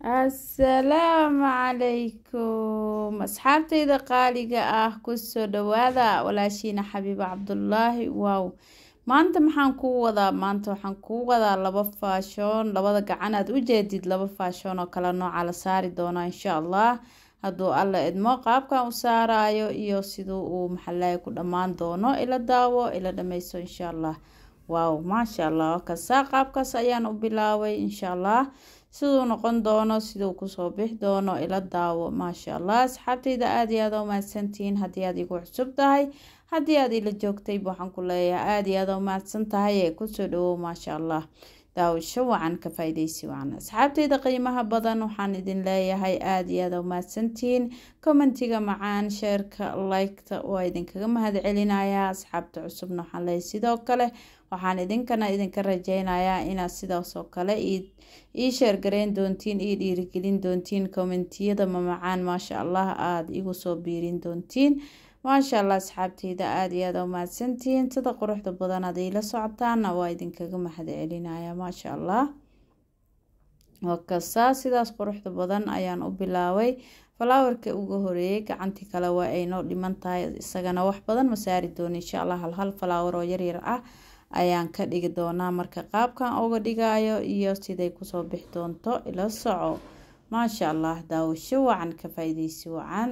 assalaamu calaykum asxaabtayda qaaliga ah ku soo dhawaada walaashiina xabiiba cabdulaahi waaw maanta maxaan kuu wadaa maanta waxaan kuu wadaa laba faashoon labada gacan aad u jeedid laba faashoon oo kale nooca la saari doona insha allah. Hadduu alla idmo qaabkan u saarayo iyo siduu uu maxalaaya ku dhammaan doono ila daawo ila dhameyso insha allah. Waaw maasha allah kasaa qaabkaas ayaan u bilaabay insha allah siduu noqon doono siduu ku soo bixi doono ila daawo maasha allah asxaabtayda aada iyo aada u haddii aad igu cusub tahay haddii aad ila joogtayba waxaan ku leeyahay aada iyo aada u tahay ee ku soo dhawow maasha allah daawasho wacan ka faa-ideysi wacan. Asxaabtayda qiimaha badan waxaan idin leeyahay aada iyo aada u commentiga macaan sheerka liketa waa idinkaga mahad celinayaa asxaabta cusubna waxaan leeyahay sidoo kale waxaan idinkana idinka rajeynayaa inaad sidaasoo kale ii sheergareyn doontiin io dhiirigelin doontiin kommentiyada mamacaan maasha allah aada igu soo biirin doontiin. Maasha allah asxaabteyda aada iyo aada u sida quruxda badan ad iila socotaana waa idinkaga mahad celinaya maasha allah. Wakasaa sidaas quruxda badan ayaan u bilaabay falaawarka uga horeeyay gacantii kale waa aynoo dhiman tahay isagana wax badan ma saari doono insha allah. Hal hal falaawar oo yaryar ah ayaan ka dhigi doonaa marka qaabkan uga dhigayo iyo siday ku soo bixi doonto ila soco. Maasha allah daawasho wacan ka faa-ideysi wacan.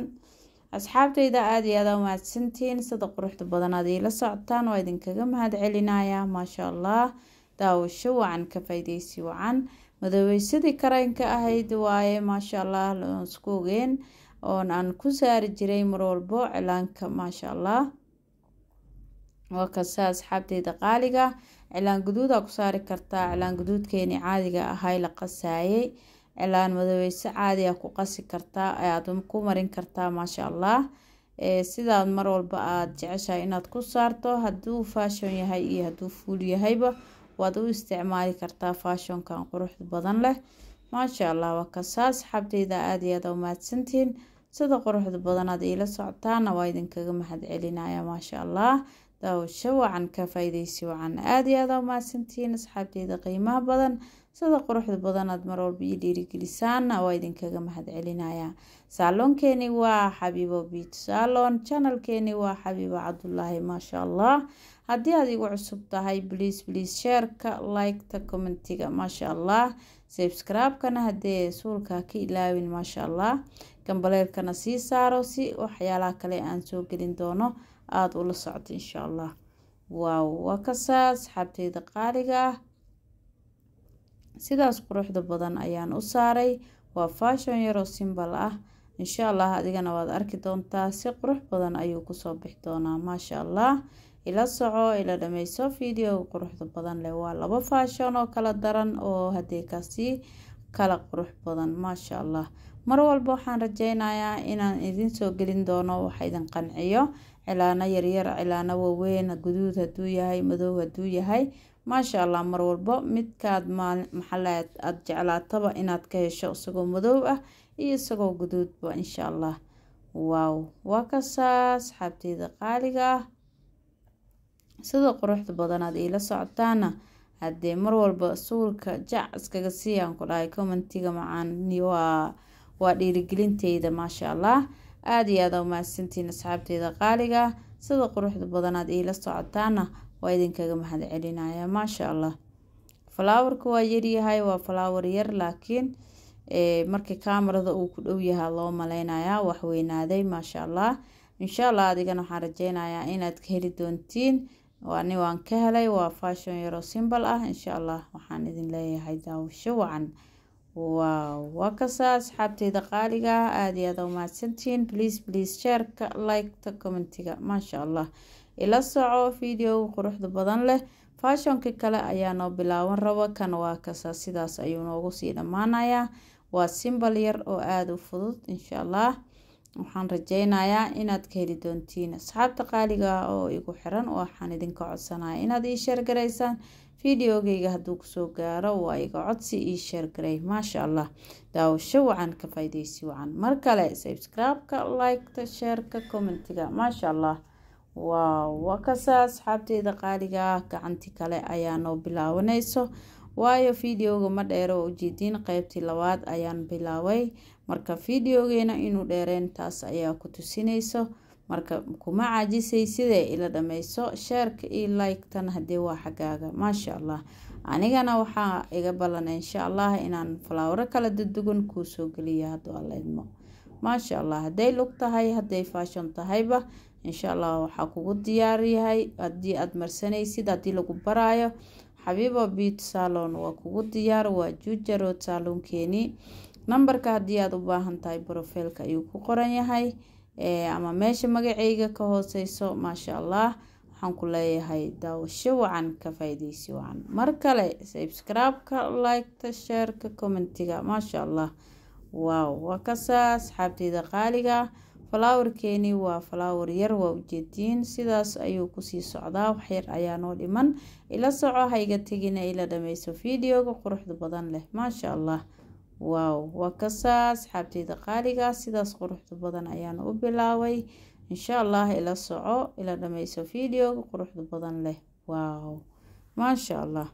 Asxaabtayda aada iyo aada mahadsantihiin sida quruxda badan aad iila socotaan waa idinkaga mahad celinayaa maasha allah daawasho wacan ka faa-ideysi wacan. Madoweysadii karaynka ahayd waaye maasha allah isku ogeen oon aan ku saari jiray mar walbo cilaanka maasha allah waa kasta asxaabteyda qaaliga cilaan guduudaa ku saari kartaa cilaan guduudkeeni caadiga ahay la qasaayay cilaan madoweyse caadiga ku qasi kartaa ayaad ku marin kartaa maasha allah sidaad mar walba aada jeceshahay inaad ku saarto. Hadduu faashon yahay iyo hadduu fuul yahayba waad u isticmaali kartaa faashonkan quruxda badan leh. Maasha allah waa kasta asxaabteyda aada iyo aada u mahadsantihiin sida quruxda badan aad iila socotaana waa idinkaga mahad celinaya maasha allah daawasho wacan ka faa-ideysi wacan. Aada iyo aada u mahadsantihiin asxaabteyda qiimaha badan sida quruxda badan aad mar walba io dhiirigelisaana waa idinkaga mahad celinaya saaloonkeeni waa xabiibo biit saalon janalkeeni waa xabiibo cabdulaahi maasha allah haddii aad igu cusub tahay bliis bliis sheerka liketa commentiga maasha allah sabscribe-kana haddee suulka ka ilaawin maasha allah gambaleelkana sii saaro si waxyaalaha kale aan soo gelin doono aada ula socto insha allah waaw waa kasaa asxaabteyda qaaliga ah. Sidaas quruxda badan ayaan u saaray. Waa faashon yaroo simbal ah. Insha allah adigana waad arki doontaa si qurux badan ayuu ku soo bixi doonaa maasha allah ila soco ila dhameyso video quruxda badan leh. Waa laba faashon oo kala daran oo haddee ka sii kala qurux badan maasha allah mar walba waxaan rajeynayaa inaan idin soo gelin doono waxa idin qanciyo cilaano yaryar cilaano waaweyn guduud hadduu yahay madow hadduu yahay. Maasha allah mar walbo midkaad maxala aada jeclaataba inaad ka hesho isagoo madow ah iyo isagoo guduudba insha allah waaw waa kasaa asxaabteyda qaaliga ah. Sida quruxda badan aad iila socotaana haddee mar walba suulka jac iskaga siiyaan ku dhahay commentiga macaan waa dhiirigelinteyda maasha allah aada iyo aada u mahadsantiin asxaabteyda qaaliga. Sida quruxda badan aad iila socotaana waa idinkaga mahad celinaya maasha allah falaawarka waa yaryahay waa falaawar yar laakiin markii kaamarada uu ku dhow yahaa loo maleynayaa wax weynaaday maasha allah insha allah adigana waxaan rajeynayaa inaad ka heli doontiin. Ani waan ka helay waa faashon yaroo simbal ah insha allah waxaan idin leeyahay daawasho wacan waaw waa kasaa asxaabteyda qaaliga ah. Aada iyo aada u mahadsantihiin bliis bliis sheerka liketa commentiga. Maasha allah ila soco video quruxda badan leh. Faashonka kale ayaa noo bilaaban rabo kan waa kasaa sidaas ayuu noogu sii dhammaanayaa waa simbal yar oo aada u fudud insha allah waxaan rajeynayaa inaad ka heli doontiin asxaabta qaaliga ah oo igu xiran. Waxaan idinka codsanaya inaad ii sheergaraysaan videogeyga hadduu ku soo gaaro waa iga codsi ii sheergaray maasha allah. Daawasho wacan ka faa-ideysi wacan. Mar kale subscribe-ka liketa sheerka commentiga maasha allah. Waaw waa kasaa asxaabteyda qaaliga ah gacanti kale ayaa noo bilaabanayso. Waayo videoga ma dheero ujeediin qeybtii labaad ayaan bilaabay. Marka videogeena inuu dheereen taas ayaa ku tusinayso marka kuma caajisay sidee ila dhameyso sheerka iyo like-tan haddii waa xaggaaga maasha allah. Anigana waxaa iga ballanay insha allah inaan falaawaro kala dudugan kuu soo geliya hadduu alla maasha allah. Hadday lug tahay hadday faashon tahayba insha allah waxaa kugu diyaaryahay haddii aada marsanaysid haddii lagu baraayo xabiibo beauty salon waa kugu diyaar waa juuja road saalonkeeni nambarka haddii aada u baahan tahay brofilka ayuu ku qoran yahay ama meesha magaceyga ka hooseyso maasha allah waxaan ku leeyahay daawasho wacan ka faa-ideysi wacan. Mar kale subscribe-ka like-ta sheerka commentiga maasha allah waaw waa kasaa asxaabteyda qaaliga falaawarkeeni waa falaawar yar waa ujeediin sidaas ayuu ku sii socdaa waxyar ayaa noo dhiman. Ila soco hayga tegina ila dhameyso videoga quruxda badan leh maasha allah waaw waa kasaa asxaabteyda qaaliga sidaas quruxda badan ayaan u bilaabay. Insha allah ila soco ila dhameyso videoga quruxda badan leh. Waaw maasha allah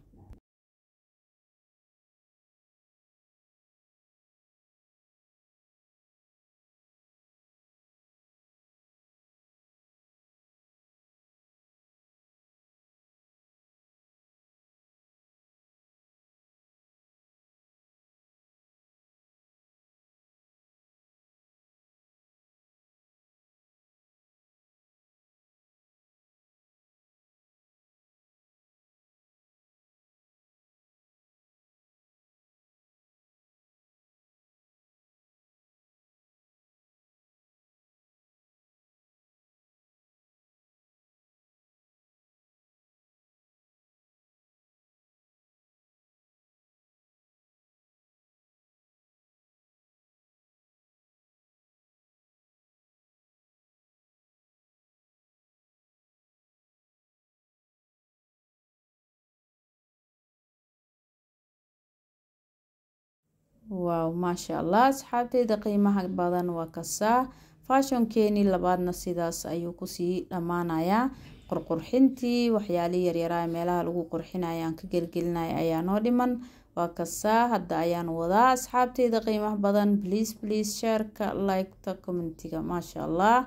waaw maasha allah asxaabteyda qiimaha badan waa kasaa. Faashonkeeni labaadna sidaas ayuu ku sii dhammaanayaa qurqurxintii waxyaalii yaryaraa meelaha lagu qurxinaya aan ka gelgelinaya ayaa noo dhiman. Waa kasaa. Hadda ayaan wadaa. Asxaabteyda qiimaha badan bliis bliis sheerka like-ta commentiga maasha allah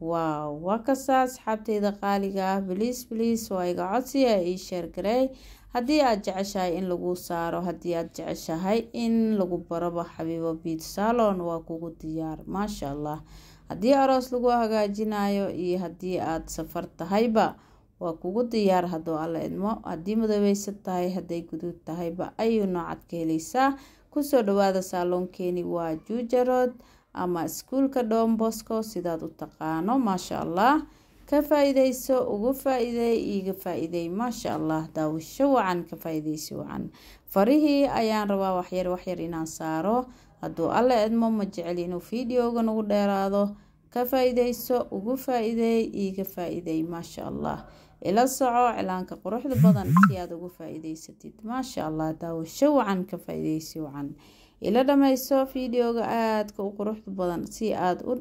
waaw waa kasaa asxaabteyda qaaliga ah. Bliis bliis waa iga codsiya ii sheergarey haddii aada jeceshahay in lagu saaro haddii aada jeceshahay in lagu baraba xabiibo biit salon waa kugu diyaar maasha allah haddii aroos lagu hagaajinayo iyo haddii aada safar tahayba waa kugu diyaar. Hadduu alla idmo haddii madoobeysad tahay hadday guduud tahayba ayuu noocad ka heleysaa ku soo dhawaada saaloonkeeni waa juujarood ama iskuulka bosco sidaad u taqaano maasha allah ka faa-ideyso ugu faa-iideey iiga faa-iideey maasha allah daawasho wacan ka faa-ideysi wacan. Farihii ayaan rabaa waxyar waxyar inaan saaro. Hadduu alla edmo ma jecel inuu videoga nagu dheeraado. Ka faa-ideyso ugu faa-iideey iiga faa-iideey maasha allah ila soco cilaanka quruxda badan si aada ugu faa-iideysatid maasha allah daawasho wacan ka faa-ideysi wacan ila dhameyso videoga aadka u quruxda badan si aada u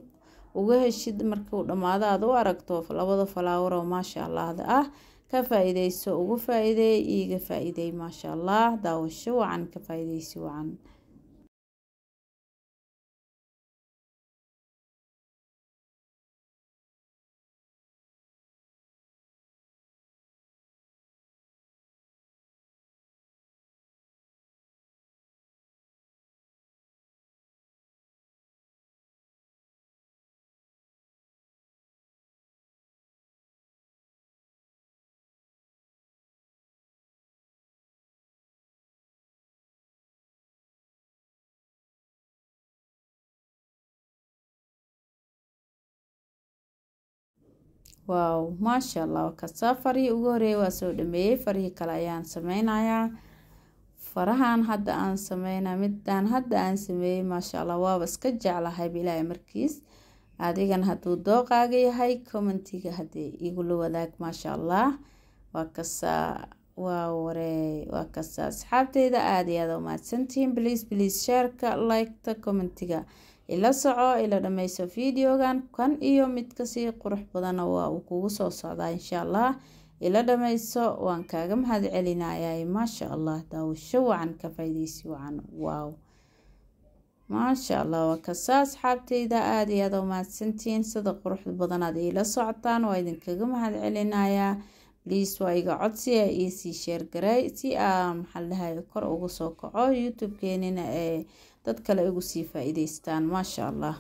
uga heshid markuu dhammaado aada u aragto labada falaawar oo maasha allahda ah ka faa-ideyso ugu faa-iideey iiga faa-iideey maasha allah daawasho wacan ka faa-ideysi wacan waaw maasha allah kasaa farihii ugu horeeyay waa soo dhameeyey. Farihii kale ayaan sameynayaa. Farahan hadda aan sameynaa midaan hadda aan sameeyey maasha allah waaba iska jeclahay bilaahi markiis. Adigan hadduu dooqaaga yahay commentiga haddii igula wadaag maasha allah waa kasaa waa waree waa kasaa asxaabteyda aada iyo aada umahadsantihiin bliis bliis sheerka liketa commentiga ila soco ila dhameyso videogan kan iyo mid ka sii qurux badana waa uu kugu soo socdaa insha allah. Ila dhameyso waan kaaga mahad celinayay maasha allah daawasho wacan ka faa'iideysi wacan. Waaw. Maasha allah waa kasa asxaabteyda aada iyo aada u mahadsantihiin sida quruxda badan aad iila socotaan waa idinkaga mahad celinayaa bliis waa iga codsiya iyo sii sheergaray si aa maxaa dhahay kor ugu soo kaco youtube-keenina ee dad kale ugu sii faa-iideystaan maasha allah